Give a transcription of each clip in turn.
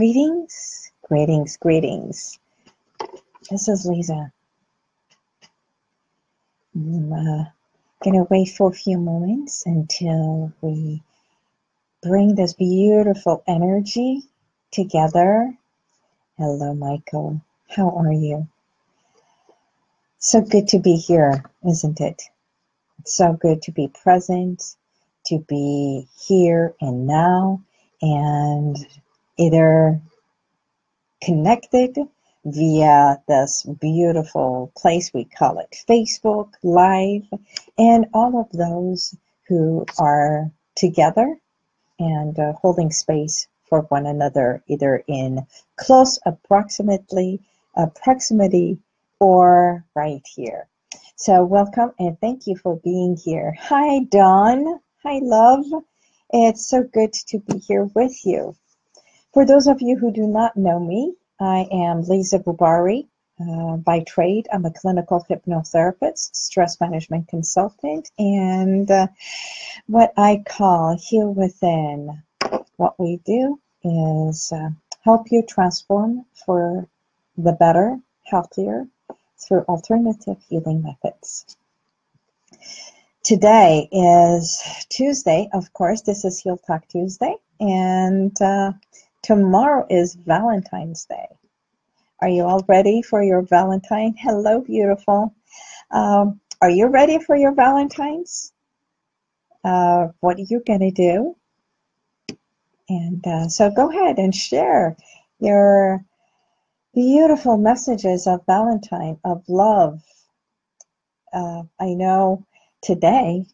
Greetings, greetings, greetings. This is Liza. I'm uh, gonna wait for a few moments until we bring this beautiful energy together. Hello, Michael. How are you? So good to be here, isn't it? It's so good to be present, to be here and now, and either connected via this beautiful place we call it Facebook Live, and all of those who are together and uh, holding space for one another, either in close approximately uh, proximity or right here. So welcome and thank you for being here. Hi, Dawn. Hi, love. It's so good to be here with you. For those of you who do not know me, I am Liza Boubari. Uh, by trade, I'm a clinical hypnotherapist, stress management consultant, and uh, what I call Heal Within. What we do is uh, help you transform for the better, healthier through alternative healing methods. Today is Tuesday, of course. This is Heal Talk Tuesday, and uh, tomorrow is Valentine's Day. Are you all ready for your Valentine? Hello, beautiful. Um, are you ready for your Valentine's? Uh, what are you going to do? And uh, so go ahead and share your beautiful messages of Valentine, of love. Uh, I know today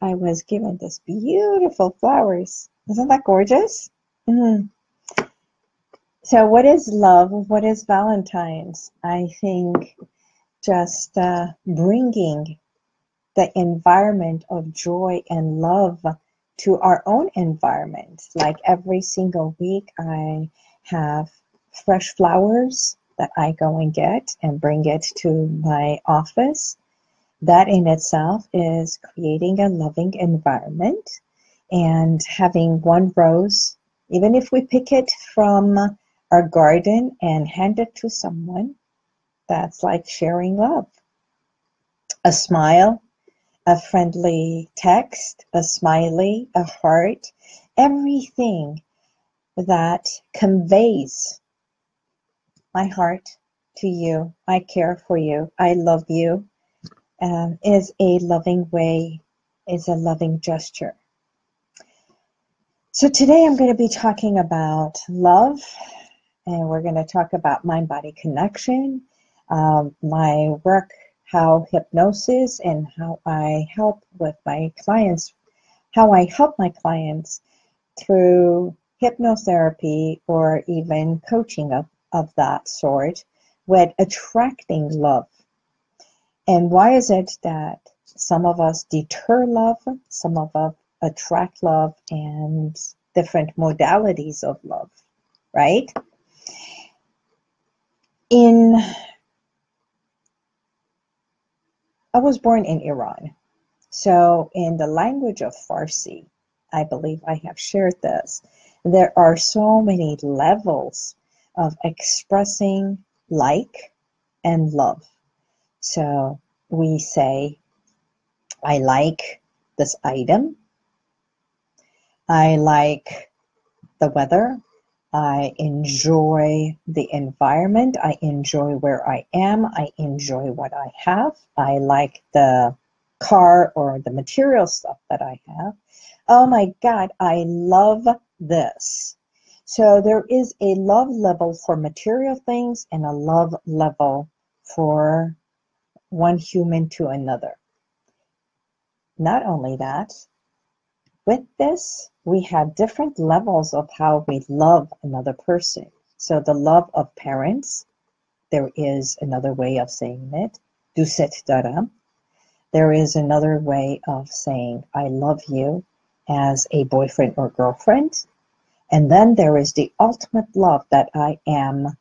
I was given this beautiful flowers. Isn't that gorgeous? Mm-hmm. So, what is love? What is Valentine's? I think just uh, bringing the environment of joy and love to our own environment. Like every single week, I have fresh flowers that I go and get and bring it to my office. That in itself is creating a loving environment and having one rose, even if we pick it from our garden and hand it to someone, that's like sharing love. A smile, a friendly text, a smiley, a heart, everything that conveys my heart to you, I care for you, I love you, um, is a loving way, is a loving gesture. So today I'm going to be talking about love and we're going to talk about mind body connection, um, my work, how hypnosis, and how I help with my clients, how I help my clients through hypnotherapy or even coaching of, of that sort with attracting love. And why is it that some of us deter love, some of us attract love, and different modalities of love, right? In I was born in Iran. So in the language of Farsi, I believe I have shared this, there are so many levels of expressing like and love. So we say, I like this item. I like the weather. I enjoy the environment. I enjoy where I am. I enjoy what I have. I like the car or the material stuff that I have. Oh my God, I love this. So there is a love level for material things and a love level for one human to another. Not only that, with this, we have different levels of how we love another person. So the love of parents, there is another way of saying it, Duset Dara. There is another way of saying I love you as a boyfriend or girlfriend. And then there is the ultimate love that I am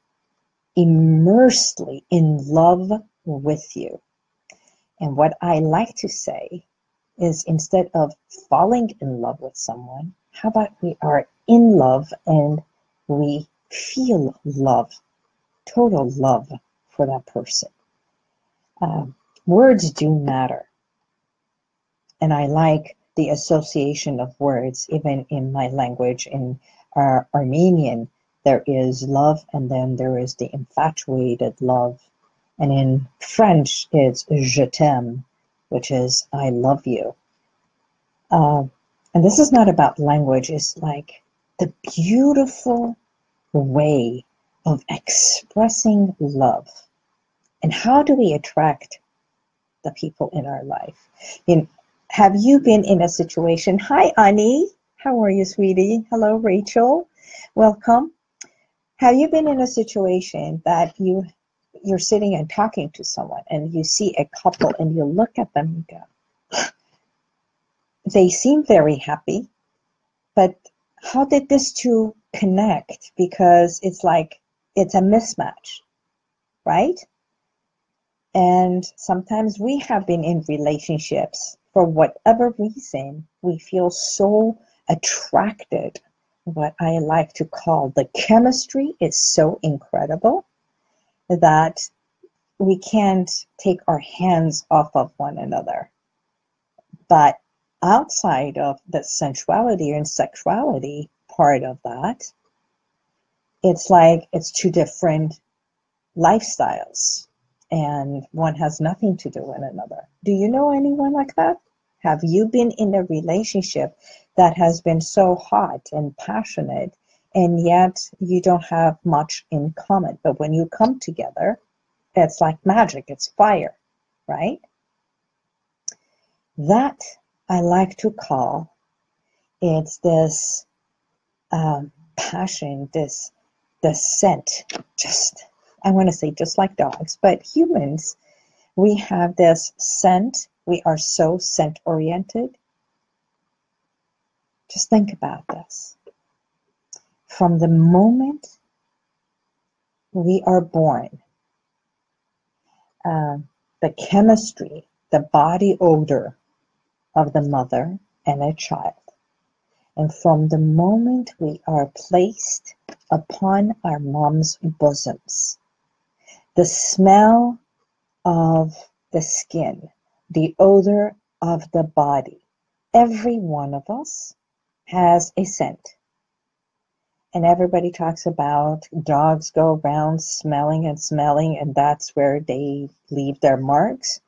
immersedly in love with you. And what I like to say is instead of falling in love with someone, how about we are in love and we feel love, total love for that person. Um, words do matter. And I like the association of words, even in my language, in Armenian, there is love and then there is the infatuated love. And in French, it's je t'aime, which is I love you. Uh, and this is not about language, it's like the beautiful way of expressing love. And how do we attract the people in our life? In, have you been in a situation? Hi, Annie. How are you, sweetie? Hello, Rachel. Welcome. Have you been in a situation that you you're sitting and talking to someone and you see a couple and you look at them and go, they seem very happy, but how did this two connect? Because it's like it's a mismatch, right? And sometimes we have been in relationships for whatever reason, we feel so attracted what I like to call the chemistry is so incredible that we can't take our hands off of one another. But outside of the sensuality and sexuality part of that, it's like it's two different lifestyles and one has nothing to do with another. Do you know anyone like that? Have you been in a relationship that has been so hot and passionate, and yet you don't have much in common? But when you come together, it's like magic, it's fire, right? That I like to call it's this um, passion, this the scent, just I want to say just like dogs, but humans, we have this scent we are so scent oriented. Just think about this. From the moment we are born, uh, the chemistry, the body odor of the mother and a child. And from the moment we are placed upon our mom's bosoms, the smell of the skin, the odor of the body. Every one of us has a scent. And everybody talks about dogs go around smelling and smelling, and that's where they leave their marks.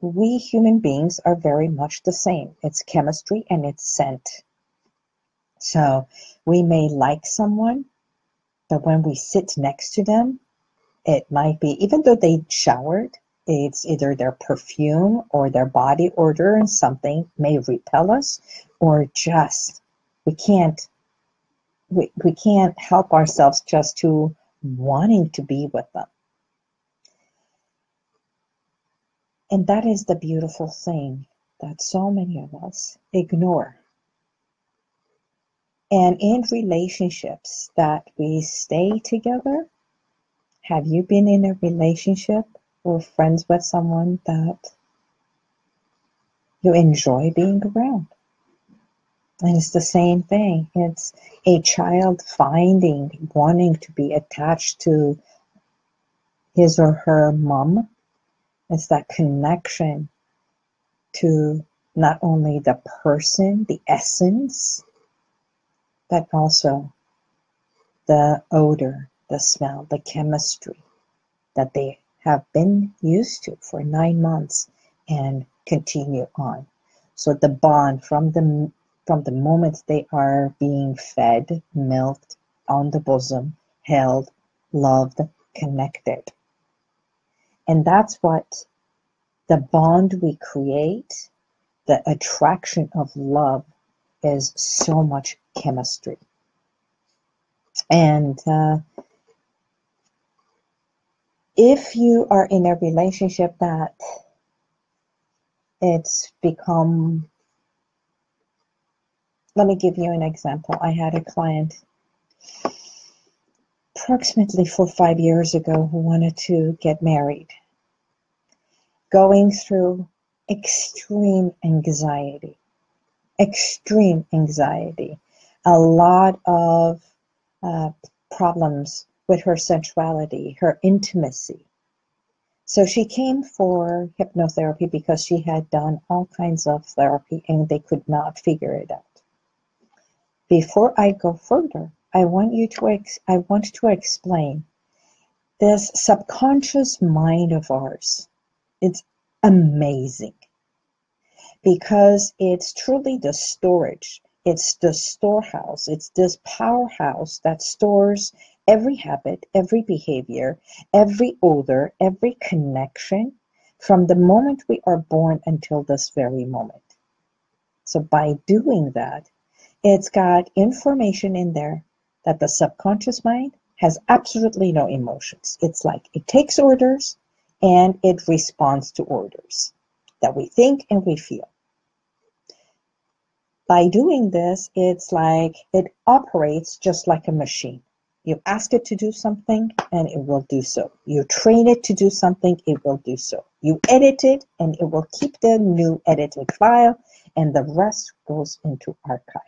We human beings are very much the same. It's chemistry and it's scent. So we may like someone, but when we sit next to them, it might be, even though they showered, it's either their perfume or their body odor and something may repel us or just we can't we, we can't help ourselves just to wanting to be with them and that is the beautiful thing that so many of us ignore and in relationships that we stay together have you been in a relationship or friends with someone that you enjoy being around. And it's the same thing. It's a child finding, wanting to be attached to his or her mom. It's that connection to not only the person, the essence, but also the odor, the smell, the chemistry that they have been used to for nine months and continue on. So the bond from the from the moment they are being fed, milked, on the bosom, held, loved, connected. And that's what the bond we create, the attraction of love is so much chemistry. And uh, if you are in a relationship that it's become let me give you an example i had a client approximately four or five years ago who wanted to get married going through extreme anxiety extreme anxiety a lot of uh, problems with her sensuality, her intimacy. So she came for hypnotherapy because she had done all kinds of therapy and they could not figure it out. Before I go further, I want you to ex- I want to explain this subconscious mind of ours. It's amazing because it's truly the storage. It's the storehouse. It's this powerhouse that stores every habit, every behavior, every odor, every connection from the moment we are born until this very moment. So by doing that, it's got information in there that the subconscious mind has absolutely no emotions. It's like it takes orders and it responds to orders that we think and we feel. By doing this, it's like it operates just like a machine. You ask it to do something and it will do so. You train it to do something, it will do so. You edit it and it will keep the new edited file and the rest goes into archive.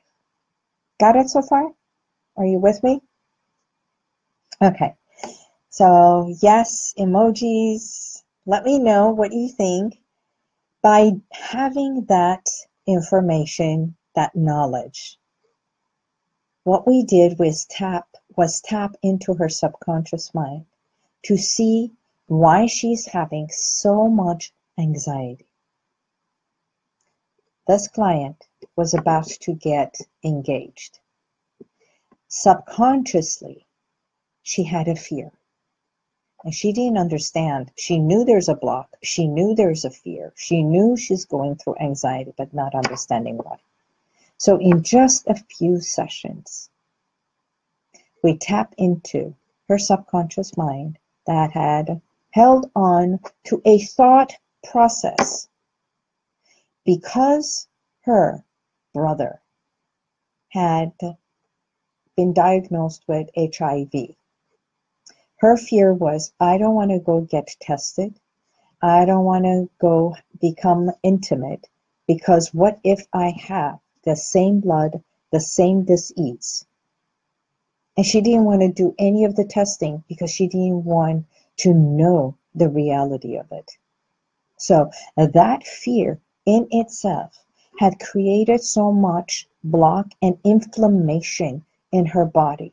Got it so far? Are you with me? Okay. So, yes, emojis. Let me know what you think. By having that information, that knowledge, what we did was tap was tap into her subconscious mind to see why she's having so much anxiety. This client was about to get engaged. Subconsciously, she had a fear. And she didn't understand. She knew there's a block. She knew there's a fear. She knew she's going through anxiety, but not understanding why. So, in just a few sessions, we tap into her subconscious mind that had held on to a thought process because her brother had been diagnosed with HIV. Her fear was I don't want to go get tested. I don't want to go become intimate because what if I have the same blood, the same disease? And she didn't want to do any of the testing because she didn't want to know the reality of it. So that fear in itself had created so much block and inflammation in her body.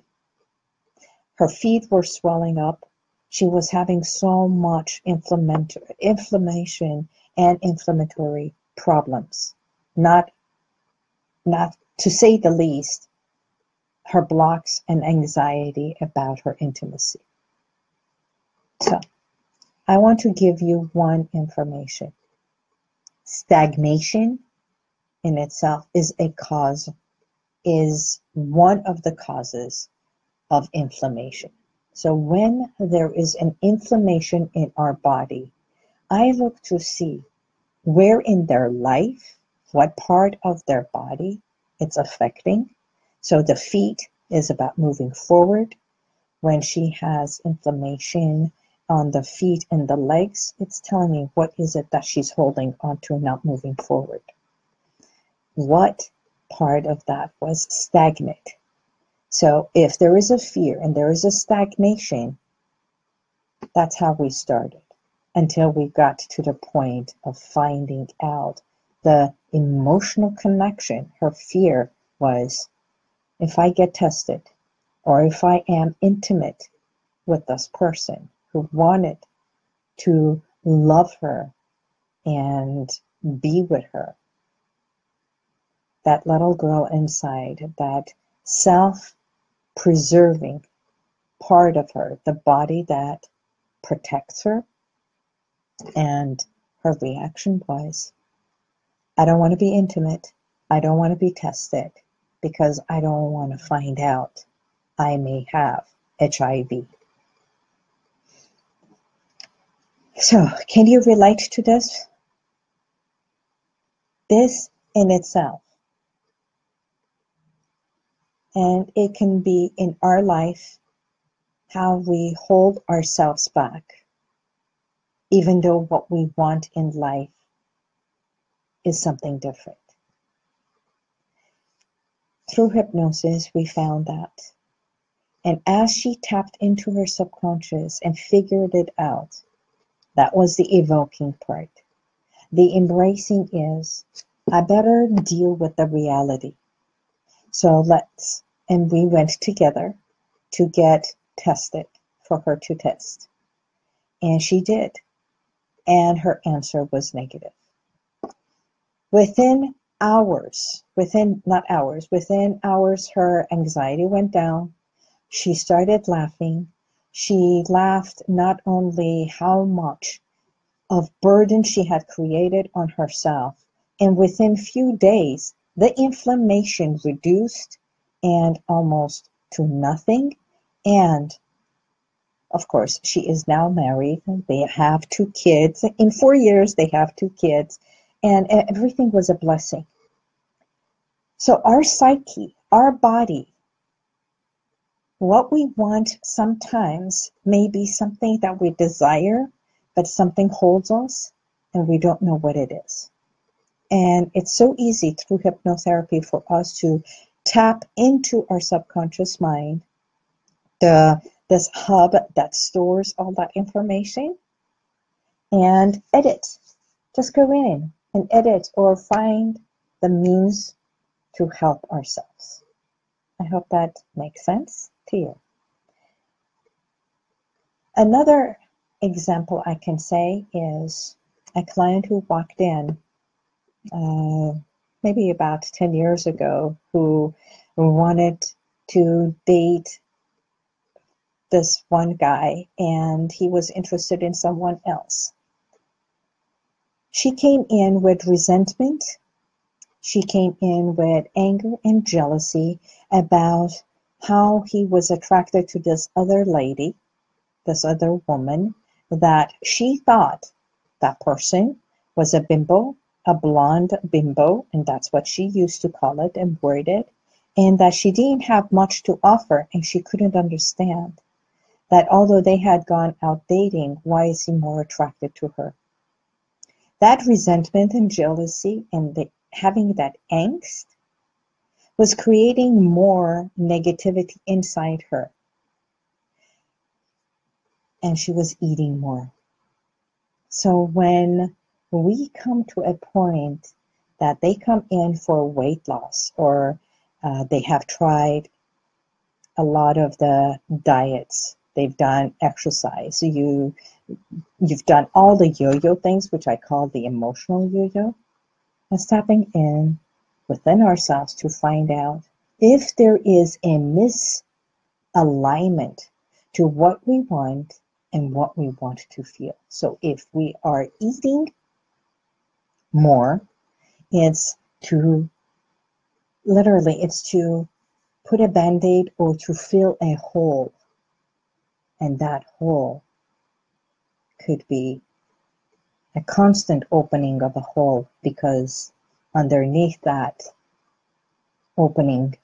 Her feet were swelling up. She was having so much inflammation and inflammatory problems. Not, not to say the least, her blocks and anxiety about her intimacy. So, I want to give you one information. Stagnation in itself is a cause, is one of the causes of inflammation. So when there is an inflammation in our body, I look to see where in their life, what part of their body it's affecting. So the feet is about moving forward. When she has inflammation on the feet and the legs, it's telling me what is it that she's holding onto, not moving forward what part of that was stagnant. So if there is a fear and there is a stagnation, that's how we started until we got to the point of finding out the emotional connection. Her fear was if I get tested or if I am intimate with this person who wanted to love her and be with her that little girl inside, that self preserving part of her, the body that protects her. And her reaction was, I don't want to be intimate. I don't want to be tested because I don't want to find out I may have HIV. So, can you relate to this? This in itself and it can be in our life how we hold ourselves back, even though what we want in life is something different. Through hypnosis, we found that And as she tapped into her subconscious and figured it out, that was the evoking part. The embracing is, I better deal with the reality. So let's, and we went together to get tested for her to test. And she did. And her answer was negative. Within hours, within, not hours, within hours, her anxiety went down. She started laughing. She laughed not only how much of burden she had created on herself, and within few days, the inflammation reduced and almost to nothing. And of course, she is now married. They have two kids. In four years, they have two kids and everything was a blessing. So, our psyche, our body, what we want sometimes may be something that we desire, but something holds us and we don't know what it is. And it's so easy through hypnotherapy for us to tap into our subconscious mind, the this hub that stores all that information, and edit. Just go in, and edit or find the means to help ourselves. I hope that makes sense to. Another example I can say is a client who walked in uh, maybe about 10 years ago who wanted to date this one guy and he was interested in someone else. She came in with resentment. She came in with anger and jealousy about how he was attracted to this other lady, this other woman, that she thought that person was a bimbo, a blonde bimbo, and that's what she used to call it and word it, and that she didn't have much to offer and she couldn't understand that although they had gone out dating, why is he more attracted to her? that resentment and jealousy and the, having that angst was creating more negativity inside her. And she was eating more. So when we come to a point that they come in for weight loss or uh, they have tried a lot of the diets, they've done exercise, you you've done all the yo-yo things, which I call the emotional yo-yo, and stepping in within ourselves to find out if there is a misalignment to what we want and what we want to feel. So if we are eating more, it's to literally it's to put a band-aid or to fill a hole. And that hole could be a constant opening of a hole because underneath that opening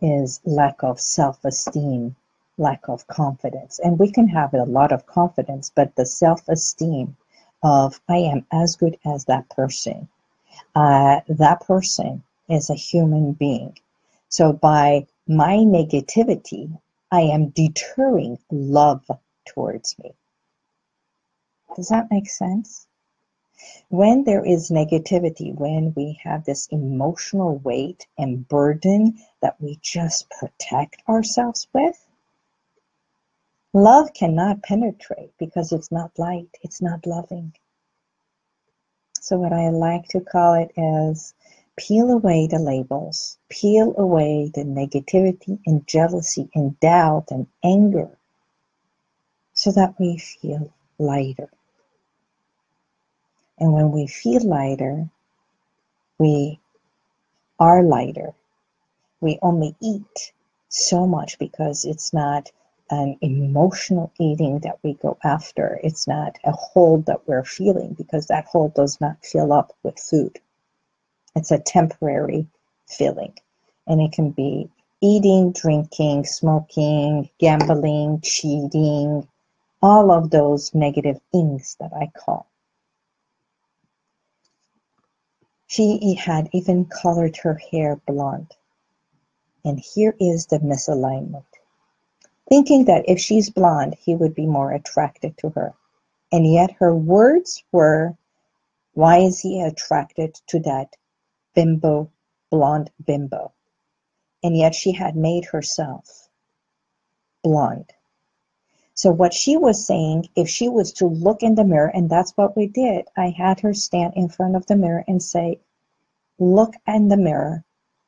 is lack of self esteem, lack of confidence. And we can have a lot of confidence, but the self esteem of I am as good as that person. Uh, that person is a human being. So by my negativity, I am deterring love towards me. Does that make sense? When there is negativity, when we have this emotional weight and burden that we just protect ourselves with, love cannot penetrate because it's not light, it's not loving. So, what I like to call it is peel away the labels, peel away the negativity and jealousy and doubt and anger so that we feel lighter. And when we feel lighter, we are lighter. We only eat so much because it's not an emotional eating that we go after. It's not a hole that we're feeling because that hole does not fill up with food. It's a temporary feeling. And it can be eating, drinking, smoking, gambling, cheating, all of those negative things that I call. She had even colored her hair blonde. And here is the misalignment. thinking that if she's blonde, he would be more attracted to her. And yet her words were, Why is he attracted to that bimbo, blonde bimbo? And yet she had made herself blonde. So what she was saying, if she was to look in the mirror, and that's what we did, I had her stand in front of the mirror and say, look in the mirror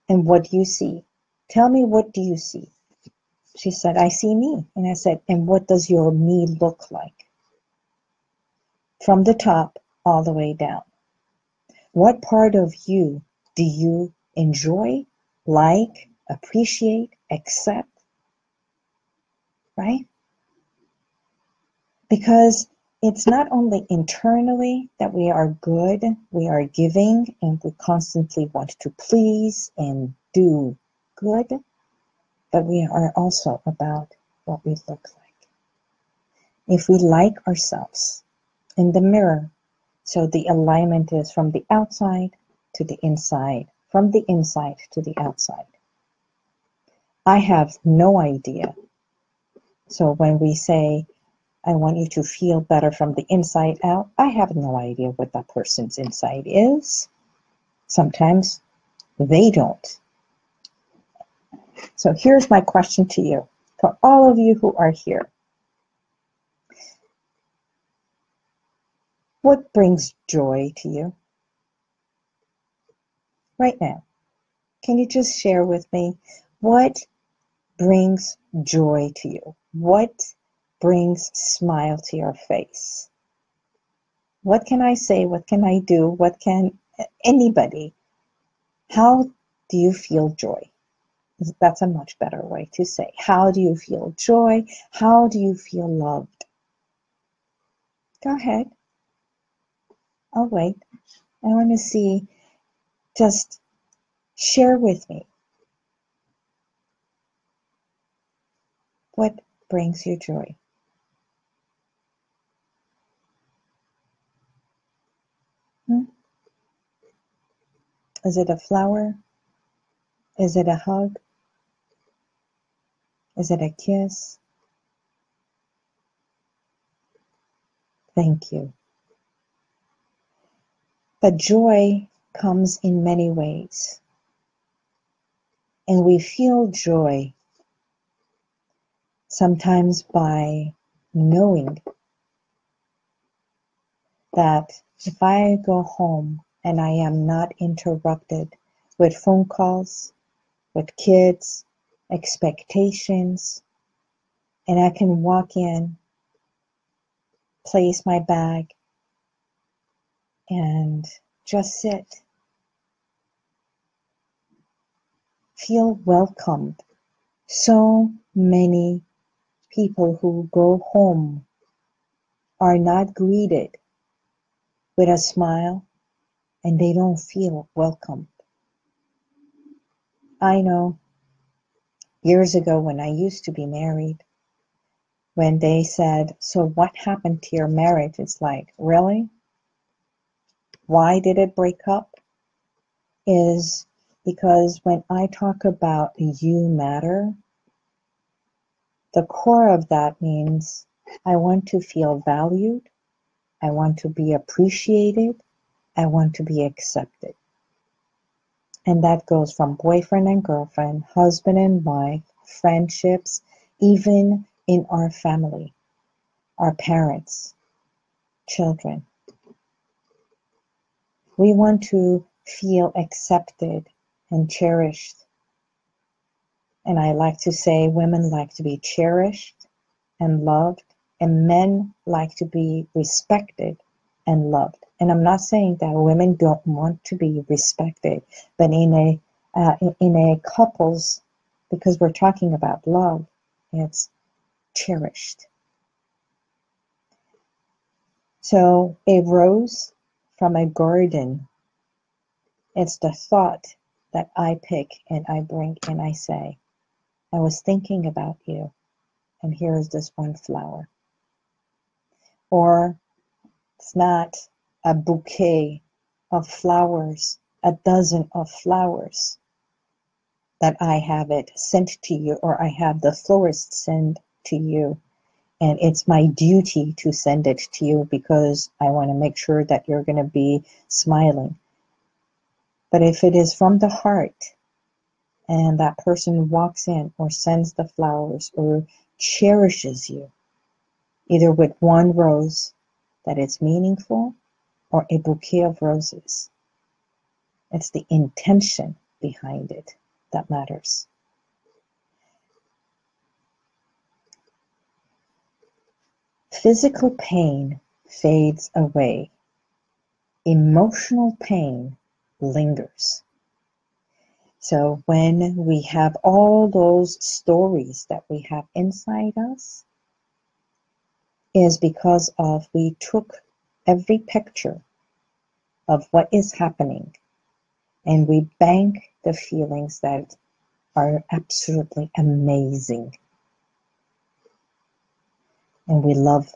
and what do you see? Tell me what do you see? She said, I see me. And I said, and what does your me look like? From the top all the way down. What part of you do you enjoy, like, appreciate, accept? Right? Because it's not only internally that we are good, we are giving, and we constantly want to please and do good, but we are also about what we look like. If we like ourselves in the mirror, so the alignment is from the outside to the inside, from the inside to the outside. I have no idea. So when we say, I want you to feel better from the inside out. I have no idea what that person's inside is. Sometimes they don't. So here's my question to you, for all of you who are here. What brings joy to you? Right now, can you just share with me what brings joy to you? What brings smile to your face. What can I say? What can I do? What can anybody? How do you feel joy? That's a much better way to say. How do you feel joy? How do you feel loved? Go ahead. I'll wait. I want to see, just share with me what brings you joy. Is it a flower? Is it a hug? Is it a kiss? Thank you. But joy comes in many ways. And we feel joy sometimes by knowing that if I go home and I am not interrupted with phone calls, with kids, expectations, and I can walk in, place my bag, and just sit. Feel welcomed. So many people who go home are not greeted with a smile and they don't feel welcome. I know years ago when I used to be married, when they said, So what happened to your marriage? It's like, Really? Why did it break up? Is because when I talk about you matter, the core of that means I want to feel valued, I want to be appreciated. I want to be accepted. And that goes from boyfriend and girlfriend, husband and wife, friendships, even in our family, our parents, children. We want to feel accepted and cherished. And I like to say women like to be cherished and loved and men like to be respected and loved. And I'm not saying that women don't want to be respected, but in a uh, in a couples, because we're talking about love, it's cherished. So a rose from a garden, it's the thought that I pick and I bring and I say, I was thinking about you, and here is this one flower or it's not a bouquet of flowers, a dozen of flowers that I have it sent to you or I have the florist send to you. And it's my duty to send it to you because I want to make sure that you're going to be smiling. But if it is from the heart and that person walks in or sends the flowers or cherishes you, either with one rose that is meaningful or a bouquet of roses, it's the intention behind it that matters. Physical pain fades away. Emotional pain lingers. So when we have all those stories that we have inside us, is because of we took every picture of what is happening and we bank the feelings that are absolutely amazing and we love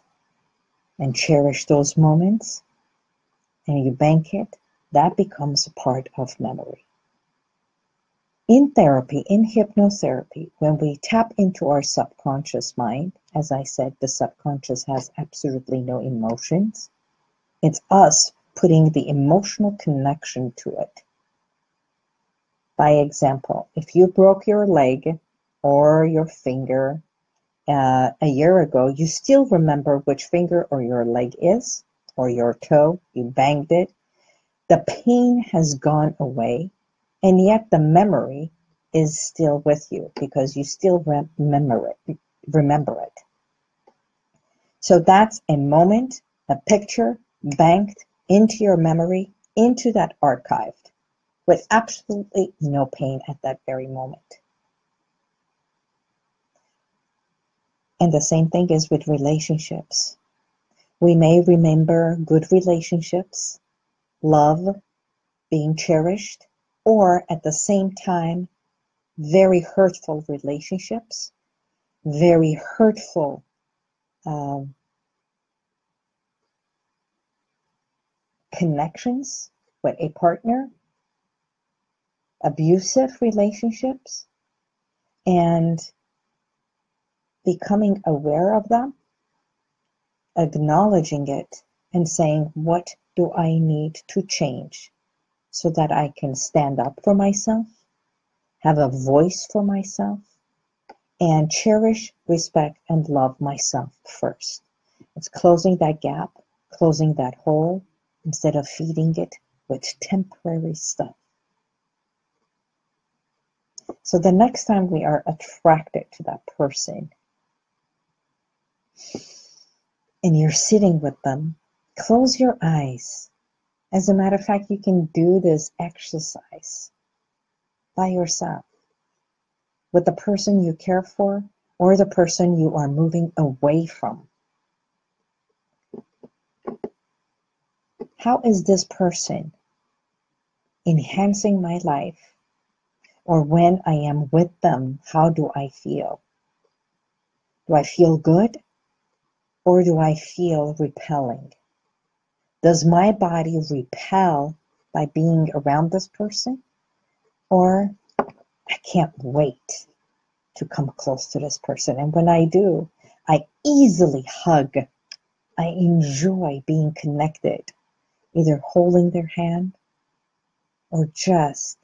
and cherish those moments and you bank it, that becomes a part of memory. In therapy, in hypnotherapy, when we tap into our subconscious mind, as I said, the subconscious has absolutely no emotions. It's us putting the emotional connection to it. By example, if you broke your leg or your finger uh, a year ago, you still remember which finger or your leg is, or your toe, you banged it. The pain has gone away, and yet the memory is still with you because you still remember it. Remember it. So that's a moment, a picture banked into your memory, into that archive, with absolutely no pain at that very moment. And the same thing is with relationships. We may remember good relationships, love, being cherished, or at the same time, very hurtful relationships, very hurtful um, connections with a partner, abusive relationships, and becoming aware of them, acknowledging it, and saying, What do I need to change so that I can stand up for myself, have a voice for myself, and cherish, respect, and love myself first? It's closing that gap, closing that hole, instead of feeding it with temporary stuff. So the next time we are attracted to that person, and you're sitting with them, close your eyes. As a matter of fact, you can do this exercise by yourself with the person you care for or the person you are moving away from. How is this person enhancing my life? Or when I am with them, how do I feel? Do I feel good? or do I feel repelling? Does my body repel by being around this person? Or I can't wait to come close to this person. And when I do, I easily hug. I enjoy being connected, either holding their hand or just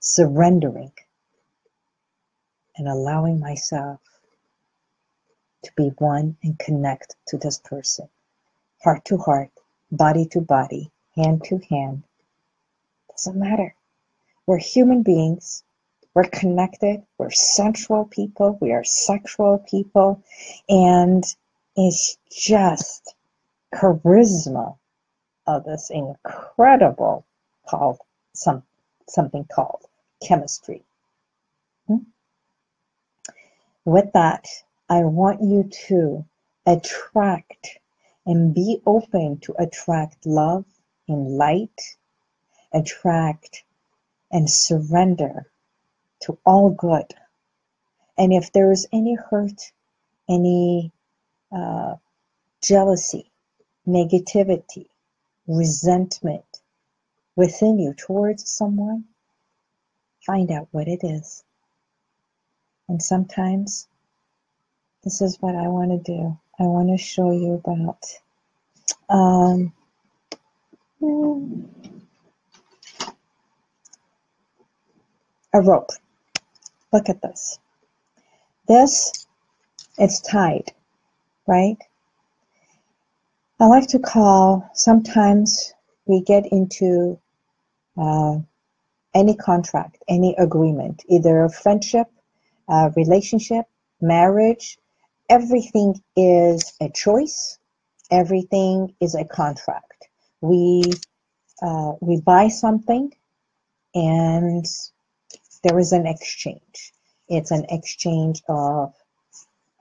surrendering and allowing myself to be one and connect to this person. Heart to heart, body to body, hand to hand. Doesn't matter. We're human beings. We're connected. We're sensual people. We are sexual people. And it's just charisma of this incredible called some something called chemistry. Hmm? With that, I want you to attract and be open to attract love and light, attract and surrender to all good. And if there is any hurt, any uh, jealousy, negativity, resentment within you towards someone, find out what it is. And sometimes this is what I want to do. I want to show you about um, a rope. Look at this. This, it's tied, right? I like to call, sometimes we get into uh, any contract, any agreement, either friendship, a relationship, marriage, everything is a choice, everything is a contract. We, uh, we buy something and there is an exchange. It's an exchange of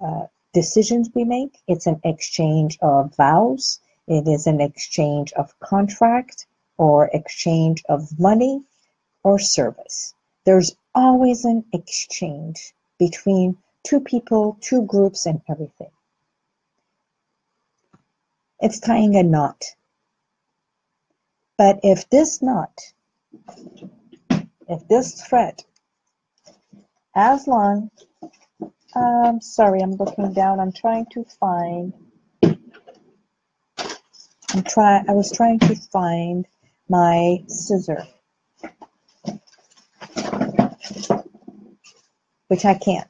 uh, decisions we make. It's an exchange of vows. It is an exchange of contract or exchange of money or service. There's always an exchange between two people, two groups, and everything. It's tying a knot. But if this knot, if this thread as long um sorry i'm looking down. I'm trying to find i'm trying i was trying to find my scissor which i can't.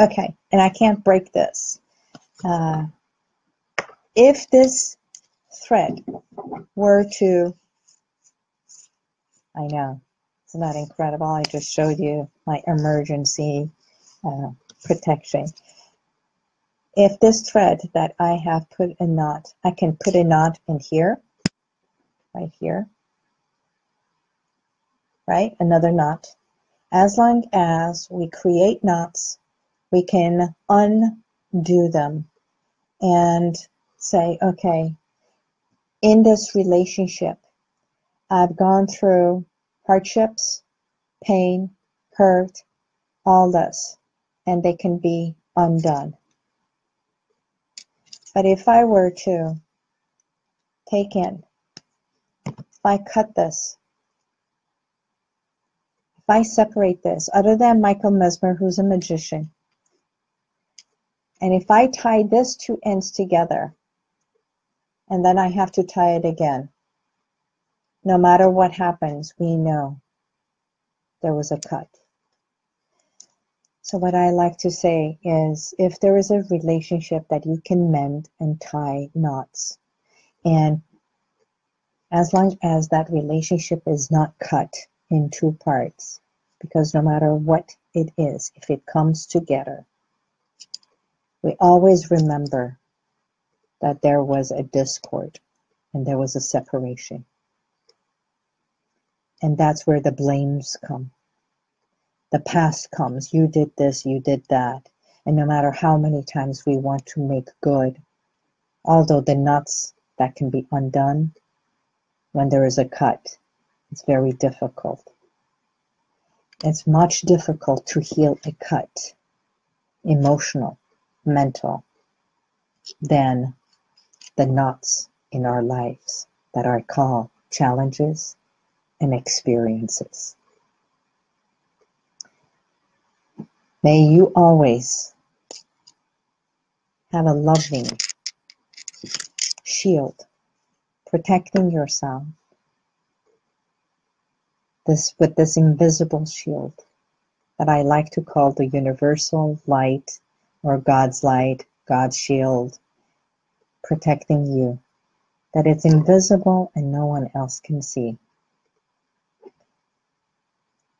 Okay and i can't break this. Uh, if this thread were to i know isn't that incredible? I just showed you my emergency uh, protection. If this thread that I have put a knot, I can put a knot in here, right here, right? Another knot. As long as we create knots, we can undo them and say, okay, in this relationship, I've gone through hardships, pain, hurt, all this, and they can be undone. But if I were to take in, if I cut this, if I separate this, other than Michael Mesmer, who's a magician, and if I tie this two ends together, and then I have to tie it again, no matter what happens, we know there was a cut. So, what I like to say is if there is a relationship that you can mend and tie knots, and as long as that relationship is not cut in two parts, because no matter what it is, if it comes together, we always remember that there was a discord and there was a separation. And that's where the blames come. The past comes. You did this, you did that. And no matter how many times we want to make good, although the knots that can be undone when there is a cut, it's very difficult. It's much difficult to heal a cut, emotional, mental, than the knots in our lives that are called challenges and experiences. May you always have a loving shield protecting yourself this with this invisible shield that I like to call the universal light or God's light, God's shield protecting you that it's invisible and no one else can see.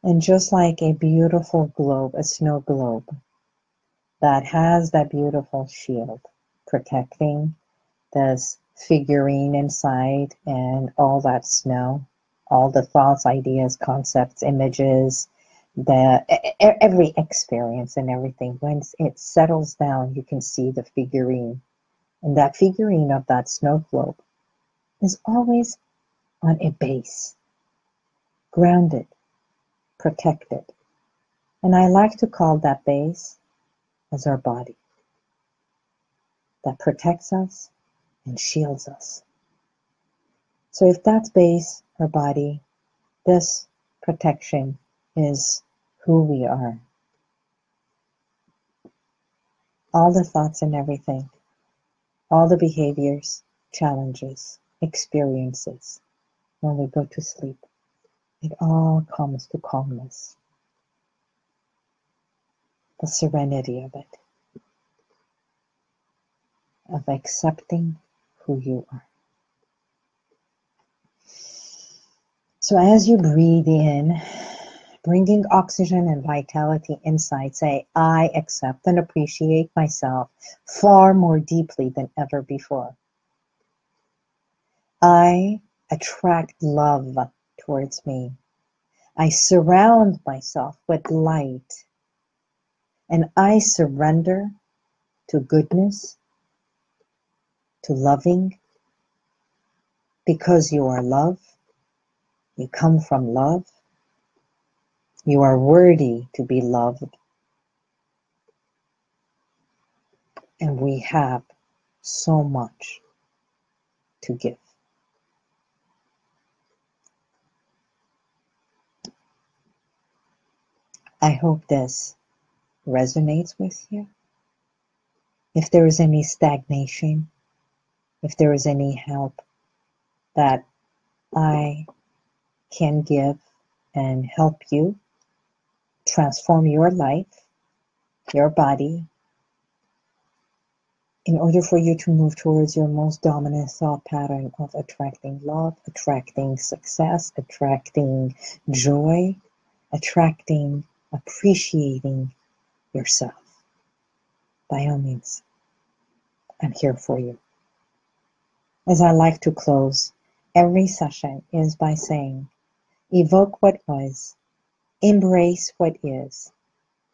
And just like a beautiful globe, a snow globe, that has that beautiful shield protecting this figurine inside and all that snow, all the thoughts, ideas, concepts, images, the every experience and everything. Once it settles down, you can see the figurine. And that figurine of that snow globe is always on a base, grounded, protected. And I like to call that base as our body that protects us and shields us. So if that's base or body, this protection is who we are. all the thoughts and everything, all the behaviors, challenges, experiences when we go to sleep. It all comes to calmness, the serenity of it, of accepting who you are. So as you breathe in, bringing oxygen and vitality inside, say, I accept and appreciate myself far more deeply than ever before. I attract love towards me. I surround myself with light and I surrender to goodness, to loving, because you are love you come from love. You are worthy to be loved. And we have so much to give. I hope this resonates with you. If there is any stagnation, if there is any help that I can give and help you transform your life, your body, in order for you to move towards your most dominant thought pattern of attracting love, attracting success, attracting joy, attracting, appreciating yourself. By all means, I'm here for you. As I like to close every session is by saying, Evoke what was, embrace what is,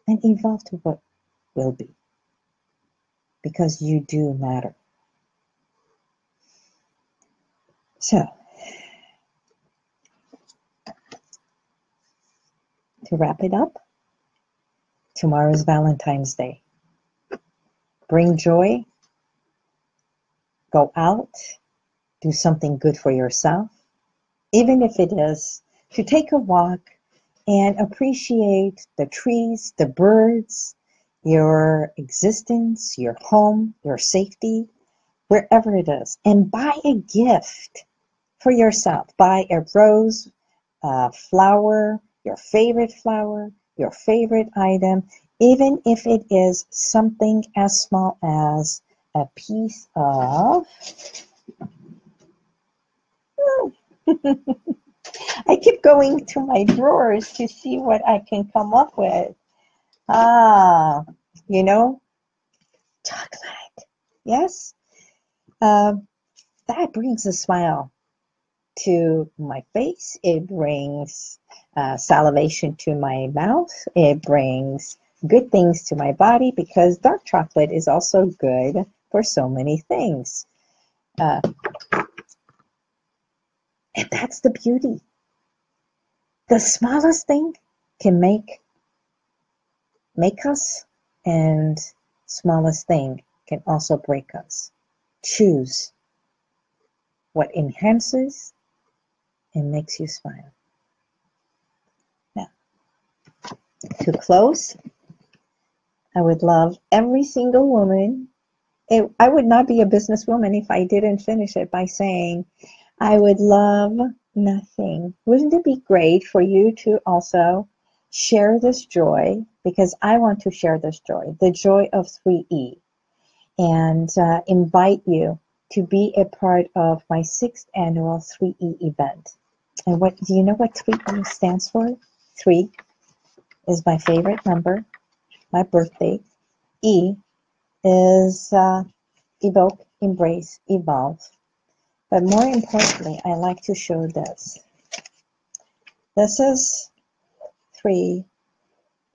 and evolve to what will be. Because you do matter. So, to wrap it up, tomorrow is Valentine's Day. Bring joy, go out, do something good for yourself, even if it is to take a walk and appreciate the trees, the birds, your existence, your home, your safety, wherever it is, and buy a gift for yourself. Buy a rose, a flower, your favorite flower, your favorite item, even if it is something as small as a piece of. I keep going to my drawers to see what I can come up with. Ah, you know, chocolate. Yes, uh, that brings a smile to my face. It brings uh, salivation to my mouth. It brings good things to my body because dark chocolate is also good for so many things. Uh, and that's the beauty the smallest thing can make make us and smallest thing can also break us choose what enhances and makes you smile now to close i would love every single woman it, i would not be a businesswoman if i didn't finish it by saying i would love Nothing. Wouldn't it be great for you to also share this joy? Because I want to share this joy, the joy of 3E, and uh, invite you to be a part of my sixth annual 3E event. And what do you know what 3E stands for? Three is my favorite number, my birthday. E is uh, evoke, embrace, evolve. But more importantly, I like to show this. This is 3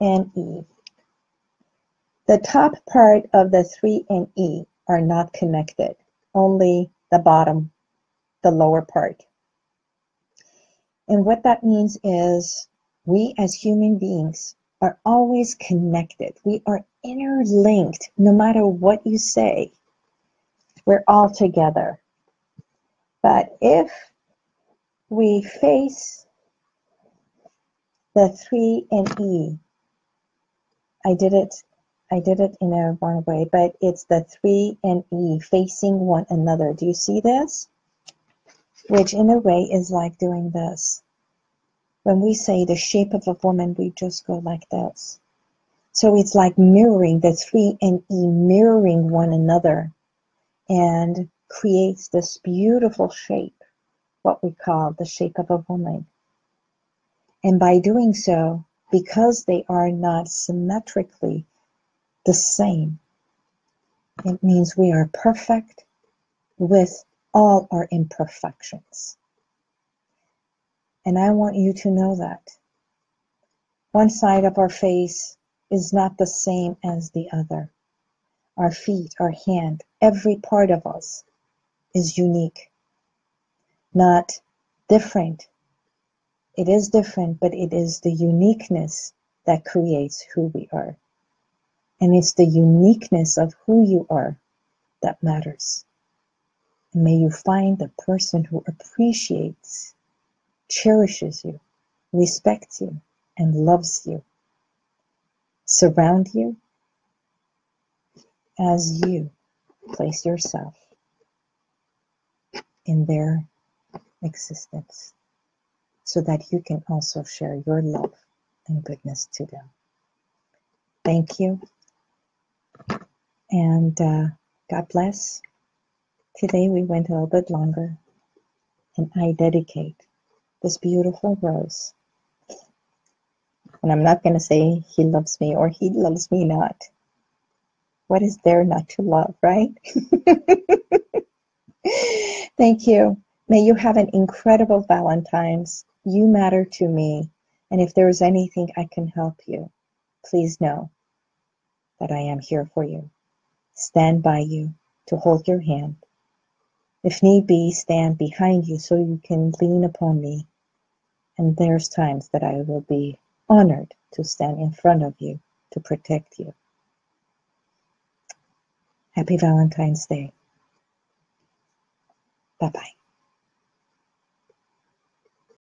and E. The top part of the 3 and E are not connected, only the bottom, the lower part. And what that means is we as human beings are always connected. We are interlinked no matter what you say. We're all together. But if we face the 3 and E, I did it I did it in a wrong way, but it's the three and E facing one another. Do you see this? Which in a way is like doing this. When we say the shape of a woman, we just go like this. So it's like mirroring the three and E mirroring one another and creates this beautiful shape, what we call the shape of a woman. And by doing so, because they are not symmetrically the same, it means we are perfect with all our imperfections. And I want you to know that. One side of our face is not the same as the other. Our feet, our hand, every part of us is unique, not different. It is different, but it is the uniqueness that creates who we are. And it's the uniqueness of who you are that matters. And may you find the person who appreciates, cherishes you, respects you, and loves you. Surround you as you place yourself in their existence so that you can also share your love and goodness to them. Thank you. And uh, God bless. Today we went a little bit longer, and I dedicate this beautiful rose. And I'm not going to say he loves me or he loves me not. What is there not to love, right? Thank you. May you have an incredible Valentine's. You matter to me. And if there is anything I can help you, please know that I am here for you stand by you to hold your hand. If need be, stand behind you so you can lean upon me. And there's times that I will be honored to stand in front of you to protect you. Happy Valentine's Day. Bye bye.